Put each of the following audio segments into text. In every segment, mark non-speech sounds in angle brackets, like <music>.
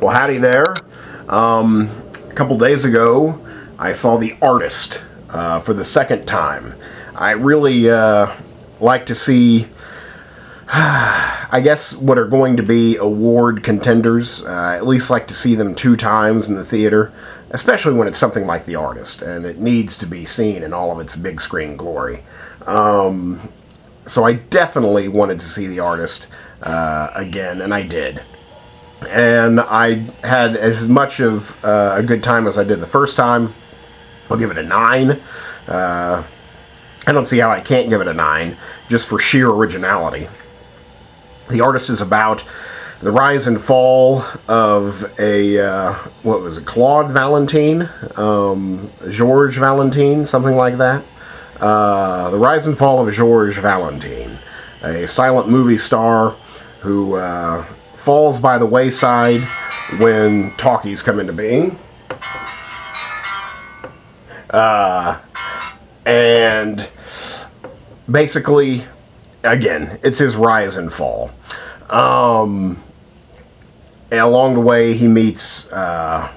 Well, howdy there. Um, a couple days ago, I saw The Artist uh, for the second time. I really uh, like to see, <sighs> I guess, what are going to be award contenders. Uh, at least like to see them two times in the theater, especially when it's something like The Artist, and it needs to be seen in all of its big screen glory. Um, so I definitely wanted to see The Artist uh, again, and I did and I had as much of uh, a good time as I did the first time. I'll give it a 9. Uh, I don't see how I can't give it a 9, just for sheer originality. The artist is about the rise and fall of a, uh, what was it, Claude Valentine? Um, Georges Valentine, something like that. Uh, the rise and fall of George Valentine, a silent movie star who uh, falls by the wayside when talkies come into being. Uh, and basically, again, it's his rise and fall. Um, and along the way, he meets uh,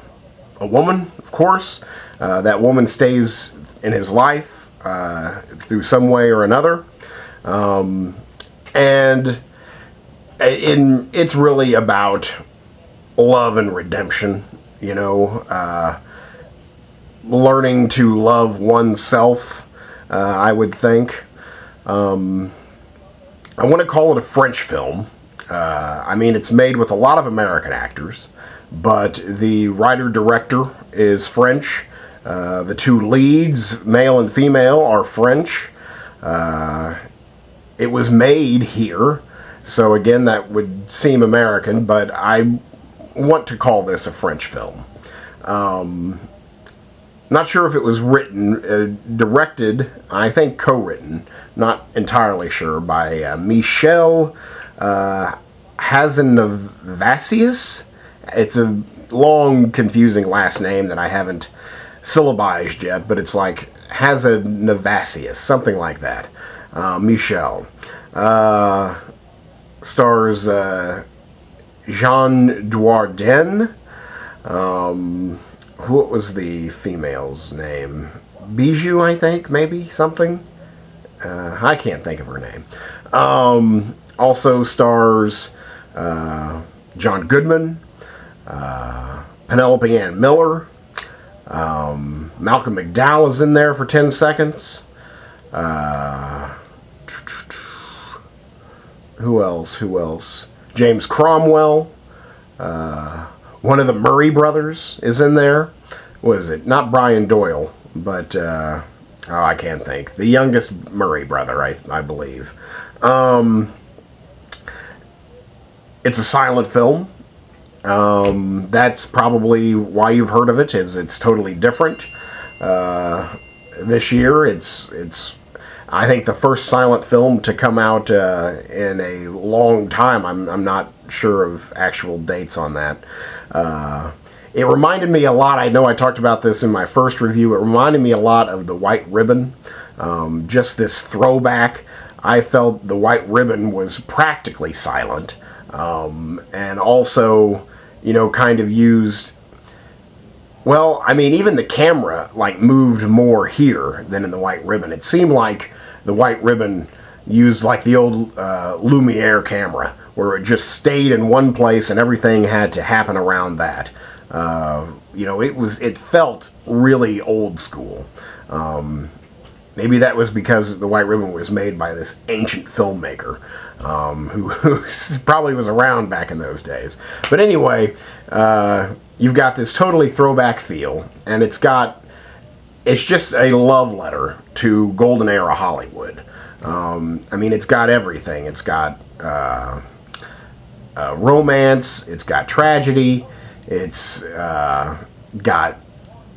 a woman, of course. Uh, that woman stays in his life uh, through some way or another. Um, and it's really about love and redemption. You know, uh, learning to love oneself. Uh, I would think. Um, I want to call it a French film. Uh, I mean, it's made with a lot of American actors, but the writer director is French. Uh, the two leads, male and female, are French. Uh, it was made here. So again, that would seem American, but I want to call this a French film. Um, not sure if it was written, uh, directed, I think co-written, not entirely sure, by uh, Michel uh, Hazanavicius. It's a long, confusing last name that I haven't syllabized yet, but it's like Hazanavicius, something like that. Uh, Michel. Uh, stars uh, Jean Dujardin. Um, what was the female's name? Bijou, I think, maybe something. Uh, I can't think of her name. Um, also stars uh, John Goodman, uh, Penelope Ann Miller, um, Malcolm McDowell is in there for 10 seconds. Uh, who else? Who else? James Cromwell. Uh, one of the Murray brothers is in there. What is it? Not Brian Doyle, but uh, oh, I can't think. The youngest Murray brother, I, I believe. Um, it's a silent film. Um, that's probably why you've heard of it. Is it's totally different. Uh, this year, it's it's I think the first silent film to come out uh, in a long time. I'm, I'm not sure of actual dates on that. Uh, it reminded me a lot, I know I talked about this in my first review, it reminded me a lot of The White Ribbon. Um, just this throwback. I felt The White Ribbon was practically silent. Um, and also, you know, kind of used well, I mean, even the camera like moved more here than in the White Ribbon. It seemed like the white ribbon used like the old uh, Lumiere camera, where it just stayed in one place and everything had to happen around that. Uh, you know, it was it felt really old school. Um, maybe that was because the White Ribbon was made by this ancient filmmaker um, who, <laughs> who, probably was around back in those days. But anyway, uh, you've got this totally throwback feel, and it's got it's just a love letter to golden era Hollywood. Um, I mean, it's got everything. It's got uh, uh, romance. It's got tragedy. It's uh, got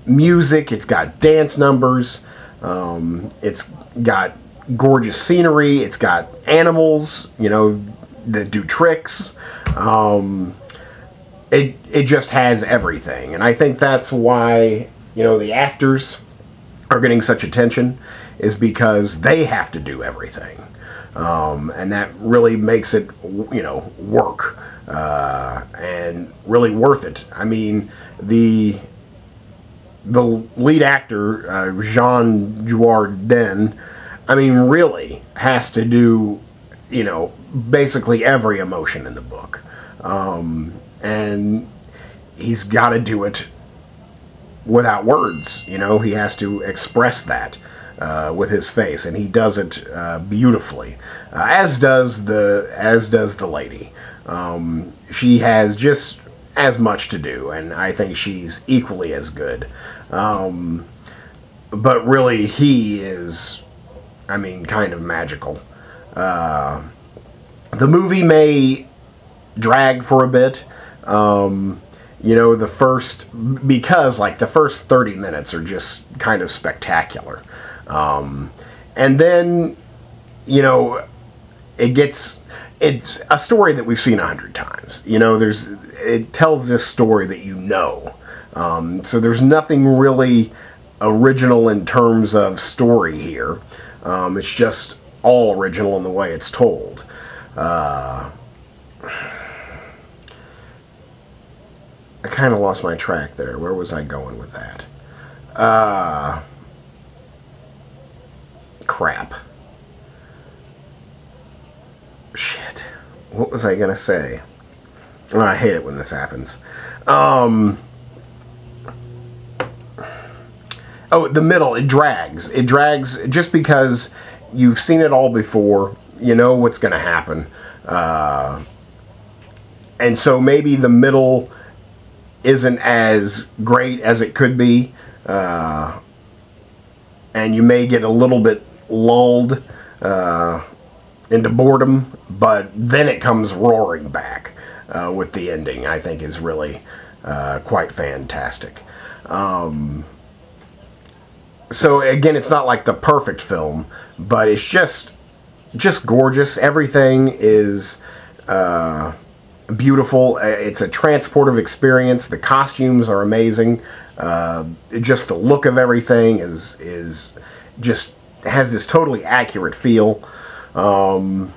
music. It's got dance numbers. Um, it's got gorgeous scenery. It's got animals, you know, that do tricks. Um, it it just has everything, and I think that's why you know the actors are getting such attention is because they have to do everything. Um, and that really makes it, you know, work. uh, and really worth it. I mean, the the lead actor uh, Jean Dujardin, I mean, really has to do, you know, basically every emotion in the book, um, and he's got to do it without words. You know, he has to express that uh, with his face, and he does it uh, beautifully. Uh, as does the as does the lady. Um, she has just as much to do, and I think she's equally as good. Um, but really, he is, I mean, kind of magical. Uh, the movie may drag for a bit. Um, you know, the first, because like the first 30 minutes are just kind of spectacular. Um, and then, you know, it gets, it's a story that we've seen a hundred times. You know, there's, it tells this story that you know. Um, so there's nothing really original in terms of story here. Um, it's just all original in the way it's told. Uh, I kind of lost my track there. Where was I going with that? Uh, crap. Shit. What was I going to say? Oh, I hate it when this happens. Um, oh, the middle, it drags. It drags just because you've seen it all before. You know what's going to happen. Uh, and so maybe the middle isn't as great as it could be, uh, and you may get a little bit lulled uh, into boredom, but then it comes roaring back uh, with the ending. I think is really uh, quite fantastic. Um, so again, it's not like the perfect film, but it's just just gorgeous. Everything is uh, beautiful. Uh, it's a transportive experience. The costumes are amazing. Uh, just the look of everything is is just has this totally accurate feel. Um,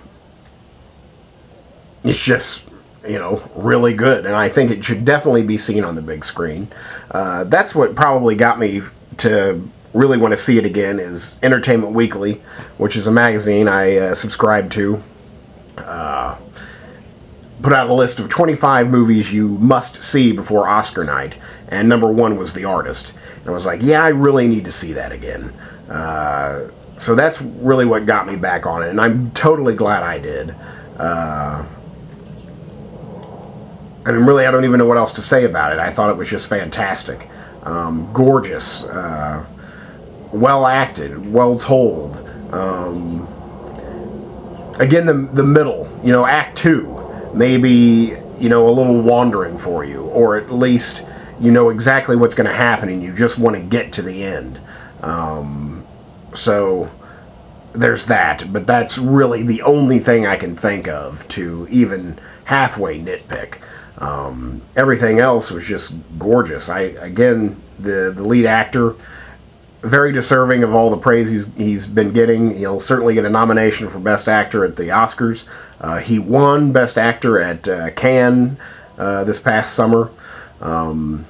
it's just you know really good, and I think it should definitely be seen on the big screen. Uh, that's what probably got me to really want to see it again. Is Entertainment Weekly, which is a magazine I uh, subscribe to. Uh, put out a list of 25 movies you must see before Oscar night, and number one was The Artist. And I was like, yeah, I really need to see that again. Uh, so that's really what got me back on it, and I'm totally glad I did. Uh, I mean, really, I don't even know what else to say about it. I thought it was just fantastic. Um, gorgeous, uh, well acted, well told. Um, again, the, the middle, you know, Act 2 maybe you know a little wandering for you or at least you know exactly what's going to happen and you just want to get to the end. Um, so there's that but that's really the only thing i can think of to even halfway nitpick. Um, everything else was just gorgeous. I again the the lead actor very deserving of all the praise he's, he's been getting. He'll certainly get a nomination for Best Actor at the Oscars. Uh, he won Best Actor at uh, Cannes uh, this past summer. Um,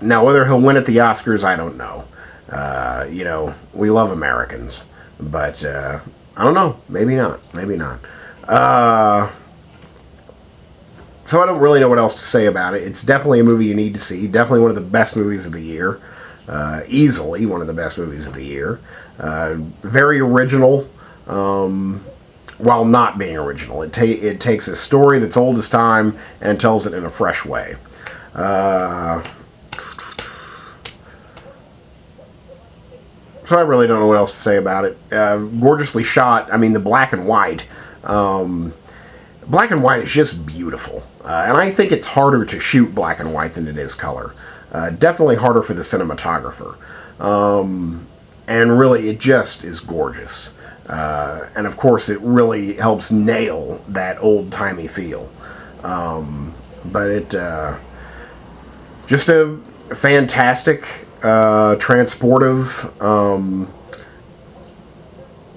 now, whether he'll win at the Oscars, I don't know. Uh, you know, we love Americans, but uh, I don't know. Maybe not. Maybe not. Uh, so I don't really know what else to say about it. It's definitely a movie you need to see. Definitely one of the best movies of the year. Uh, easily one of the best movies of the year. Uh, very original, um, while not being original. It, ta- it takes a story that's old as time and tells it in a fresh way. Uh, so I really don't know what else to say about it. Uh, gorgeously shot. I mean, the black and white. Um, black and white is just beautiful. Uh, and I think it's harder to shoot black and white than it is color. Uh, definitely harder for the cinematographer. Um, and really, it just is gorgeous. Uh, and of course, it really helps nail that old timey feel. Um, but it uh, just a fantastic, uh, transportive, um,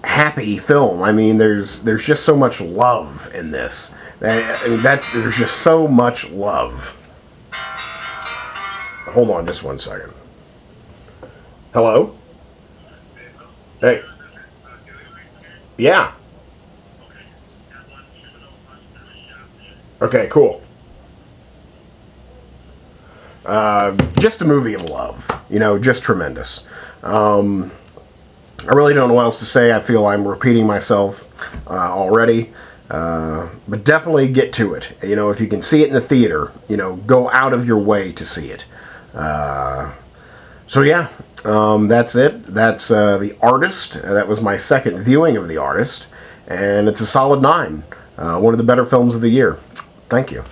happy film. I mean, there's there's just so much love in this I mean, that's there's just so much love. Hold on, just one second. Hello. Hey. Yeah. Okay, cool. Uh, just a movie of love. You know, just tremendous. Um, I really don't know what else to say. I feel I'm repeating myself uh, already. Uh, but definitely get to it. You know, if you can see it in the theater, you know, go out of your way to see it. Uh, so yeah, um, that's it. That's uh, The Artist. That was my second viewing of The Artist. And it's a solid nine. Uh, one of the better films of the year. Thank you.